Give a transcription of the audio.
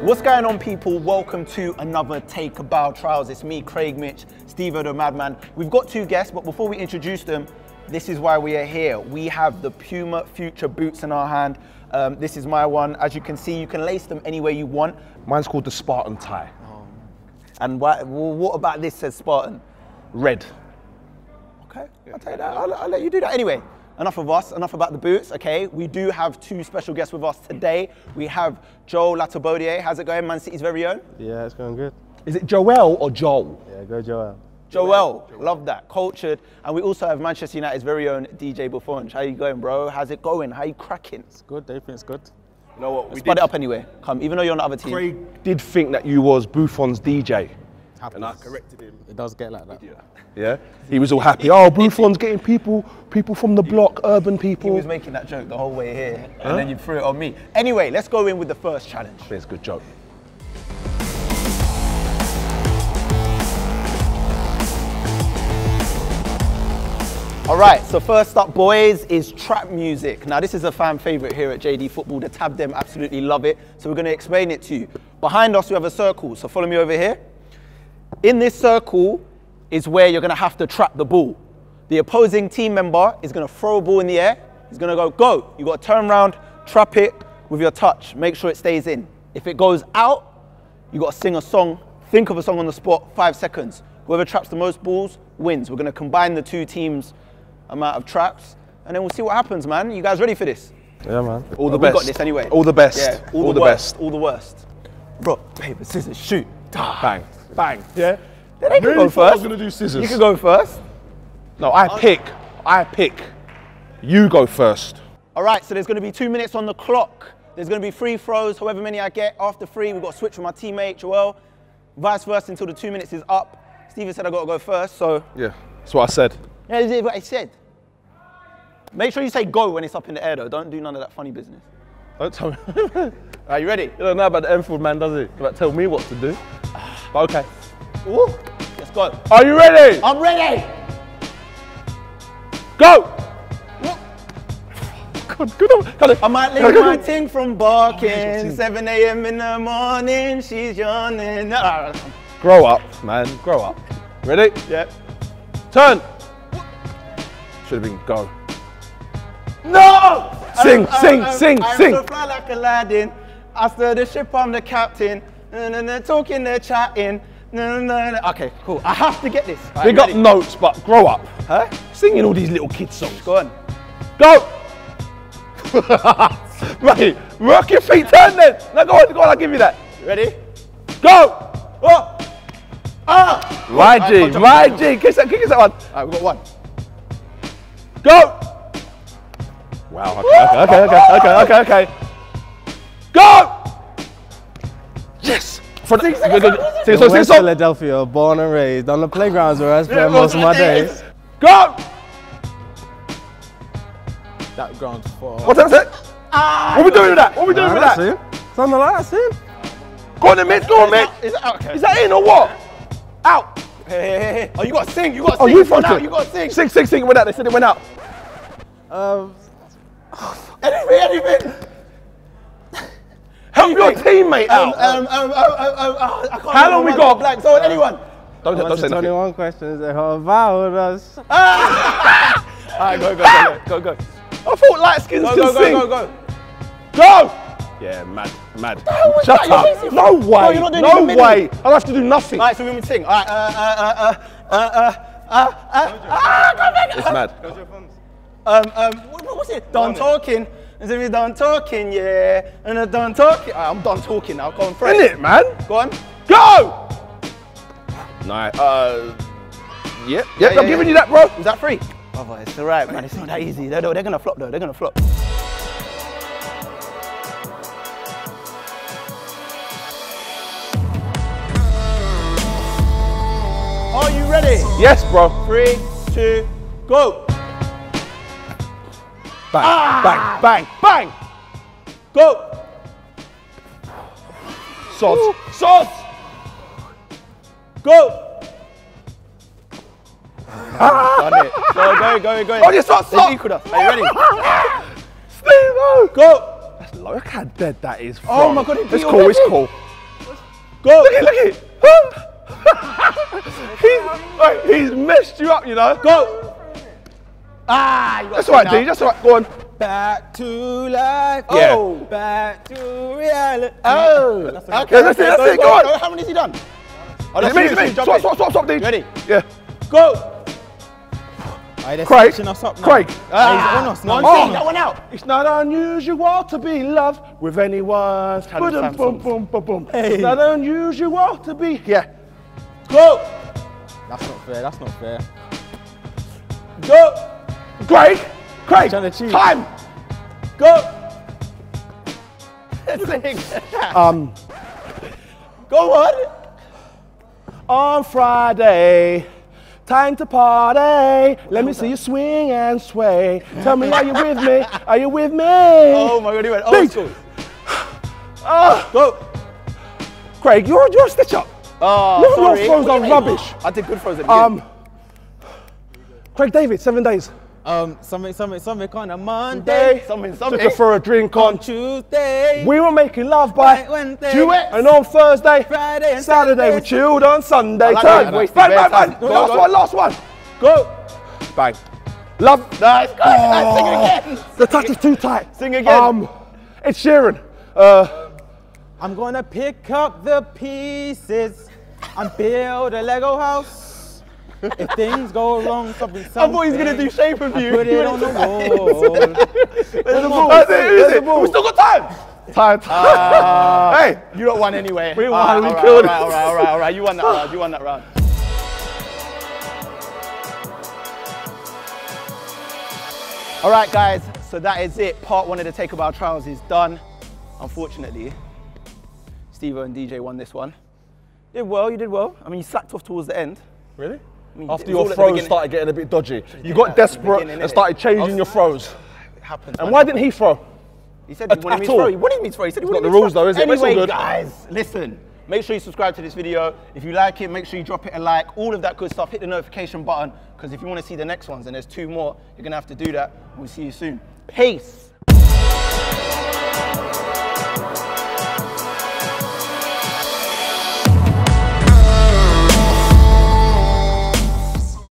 What's going on, people? Welcome to another Take a Bow Trials. It's me, Craig Mitch, Stevo the Madman. We've got two guests, but before we introduce them, this is why we are here. We have the Puma Future boots in our hand. Um, this is my one. As you can see, you can lace them any way you want. Mine's called the Spartan tie. And why, well, what about this says Spartan? Red. Okay, I'll tell you that. I'll, I'll let you do that. Anyway, enough of us, enough about the boots, okay? We do have two special guests with us today. We have Joel Latibeaudiere. How's it going, Man City's very own? Yeah, it's going good. Is it Joel or Joel? Yeah, go Joel. Joel, love that, cultured. And we also have Manchester United's very own DJ Buffonge. How you going, bro? How's it going? How you cracking? It's good. they think it's good. You know what? We Spud it up anyway. Come, even though you're on the other team. Craig did think that you was Buffonge's DJ. Happens. And I corrected him. It does get like that. Yeah? He was all happy. Oh, Buffonge's getting people, people from the block, urban people. He was making that joke the whole way here, and then you threw it on me. Anyway, let's go in with the first challenge. It's a good joke. All right, so first up, boys, is trap music. Now, this is a fan favorite here at JD Football. The tab them absolutely love it. So we're going to explain it to you. Behind us, we have a circle. So follow me over here. In this circle is where you're going to have to trap the ball. The opposing team member is going to throw a ball in the air. He's going to go, go. You've got to turn around, trap it with your touch. Make sure it stays in. If it goes out, you've got to sing a song. Think of a song on the spot, five seconds. Whoever traps the most balls wins. We're going to combine the two teams' amount of traps, and then we'll see what happens, man. You guys ready for this? Yeah, man. All the uh, we best. got this anyway. All the best. Yeah, all, all the, the worst, best. All the worst. Rock, paper, scissors, shoot. Bang. Bang. Yeah. They can Really go thought I first. was gonna do scissors. You can go first. No, I pick. I pick. You go first. All right, so there's going to be two minutes on the clock. There's going to be free throws, however many I get. After three, we've got to switch with my teammate, Joel. Vice versa until the two minutes is up. Steven said i got to go first, so Yeah. That's what I said. yeah, this is what I said. Make sure you say go when it's up in the air, though. Don't do none of that funny business. Don't tell me. Are you ready? You don't know about the Enfield man, does he? About tell me what to do. But okay. Ooh, let's go. Are you ready? I'm ready. Go! God, good on. I might leave my ting from barking. 7 a.m. in the morning, she's yawning. Grow up, man. Grow up. Ready? Yep. Turn. Should have been go. No! Sing, I'm- sing, I'm- sing, I'm sing. so fly like Aladdin. I stir the ship, I'm the captain. Na, na, talking, they're chatting. Okay, cool. I have to get this. Right, We got ready? notes, but grow up. Huh? Singing all these little kid songs. Go on. Go! Mate, work your feet, turn then. Now go on, go on, I'll give you that. Ready? Go! Oh! Ah! My Alright, G, my jump, G, kiss that, kiss that one. All right, we got one. Go! Wow, okay, okay, okay, okay, okay, okay. Go! Yes! For the, sing, sing, sing, sing, sing, West sing, Philadelphia, born and raised on the playgrounds where I spend most of my days. Go! That ground's for. What's that? What's that? What we doing with that? What we doing with that? It's on the last in. Go on then, Mitch, go on, Mitch. Is that okay? Is that in or what? Out. Hey, hey, hey, hey. Oh, you got to sing. You got to Oh, sing. you It's gone fucked out. You got to sing. Sing, sing, sing. It went out. They said it went out. Um, Anything, anything. Help your teammate Um, out. um, um, um, um, um, uh, I can't How long we got? Blank. So anyone. don't, don't say nothing. 21 questions that have about us. All right, go, go, go, go, go. I thought light skins Go, can go, sing. go, go, go. Go! Yeah, mad, mad. was Shut that? Up. busy. No No, way. you're not doing no even middle. way. I'll have to do nothing. All right, so we will sing. All right, uh, uh, uh, uh, uh, uh, uh, uh, come back. It's mad. Um, um, what, what was it? Done talking. As if you're done talking, yeah. And I'm done talking. All right, I'm done talking now. Go on, Fred. In it, man. Go on. Go! Nice. Uh, yep, yep. yeah, I'm yeah. giving you that, bro. Is that free? Oh, it's all right, man. It's not that easy. They're, they're gonna flop though. They're gonna flop. Are you ready? Yes, bro. Three, two, go. Bang, Ah! bang, bang, bang. Go. Sods, sods. Go. Done it. Go, go, go, go. Oh, yes, stop, They stop. equaled us. Are you ready? Steve, Go. That's look how dead that is. Oh from. my God, It's cool. It's cool. Go. Look at, look at. he's, right, he's messed you up, you know. Go. Ah, you That's to all right. D. That's all right. Go on. Back to life. Yeah. Oh, back to reality. Oh, That's okay. enough. Yeah, that's it, that's it, go on. How many has he done? Oh, It's that's me, you, it's so me. you jump Swap, in. swap, swap, swap, D. Ready? Yeah. Go. Aye, they're Craig. us up now. Craig. Aye, he's on us now. One He's that one out. It's not unusual to be in love with anyone. Boom, boom, boom, boom, boom. Hey. It's not unusual to be. Yeah. Go. That's not fair. That's not fair. Go. Craig. Craig. Trying to cheat. Time. Go. Um. Go on. On Friday. Time to party. Let me see you swing and sway. Tell me, are you with me? Are you with me? Oh my god, he went old Beat. school. Ah. Go. Craig, you're, you're a stitch up. Oh, Your- your throws are do you mean? rubbish. I did good throws at the beginning. Um. Craig David, seven days. Um, something, something, something on a Monday. Day. something, Took something. her for a drink On on. Tuesday. We were making love by Wednesday. duet, and on Thursday, Friday and Saturday, Saturday. we chilled on Sunday. I like Turn. how you wasted Bang, bang, bang. time. Go, Last go. one, last one. Go. Bang. Love. Nice. Go. Sing again. The touch is too tight. Sing again. Um, it's Sheeran. Uh, I'm gonna pick up the pieces and build a Lego house. If things go wrong, something, I thought he was gonna do shape of you. Put it on the wall. There's the ball. that's it, is it? We still got time. Time. time. Ah. hey, You don't won anyway. We All won, we all killed all right, it. all right, all right, all right. You won that round. You won that round. All right, guys. So that is it. Part one of the Take a Bow Trials is done. Unfortunately, Steve and DJ won this one. Did well. You did well. I mean, you slacked off towards the end. Really? After it was all your the throws started getting a bit dodgy, you got the desperate and started changing your throws. It happens. And why didn't he throw? He said he At- wanted me to throw. He wanted me to throw. He said he It's wanted not me the to throw. rules though, is it? Anyway, good. guys, listen. Make sure you subscribe to this video. If you like it, make sure you drop it a like. All of that good stuff. Hit the notification button because if you want to see the next ones, and there's two more, you're gonna have to do that. We'll see you soon. Peace.